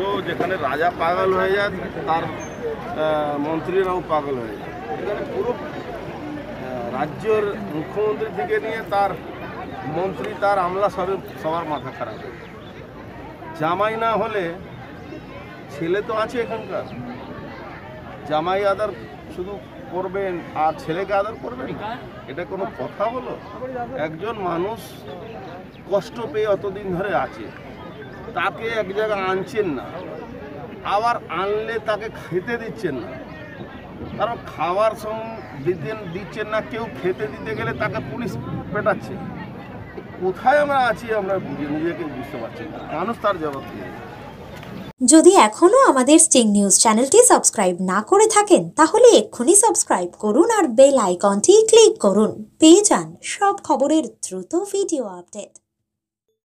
পুরো যেখানে রাজা পাগল হয়ে যায়, তার মন্ত্রীরাও পাগল হয়ে যায়। এখানে পুরো রাজ্যের মুখ্যমন্ত্রী থেকে নিয়ে তার মন্ত্রী, তার আমলা সবে সবার মাথা খারাপ জামাই না হলে ছেলে তো আছে এখানকার। জামাই আদার শুধু করবেন, আর ছেলেকে আদর করবেন? এটা কোনো কথা হলো একজন মানুষ কষ্ট পেয়ে অতদিন ধরে আছে। তাকে এক জায়গায় আনছেন না। আবার আনলে তাকে খেতে দিচ্ছেন না। কারণ খাওয়ার সম দিচ্ছেন না, কেউ খেতে দিতে গেলে তাকে পুলিশ পেটাচ্ছে। কোথায় আমরা আছি, আমরা নিজেকে বুঝতে পারছি না। মানুষ তার জবাব যদি এখনও আমাদের স্টিং নিউজ চ্যানেলটি সাবস্ক্রাইব না করে থাকেন, তাহলে এক্ষুনি সাবস্ক্রাইব করুন আর বেল আইকনটি ক্লিক করুন। পেয়ে যান সব খবরের দ্রুত ভিডিও আপডেট।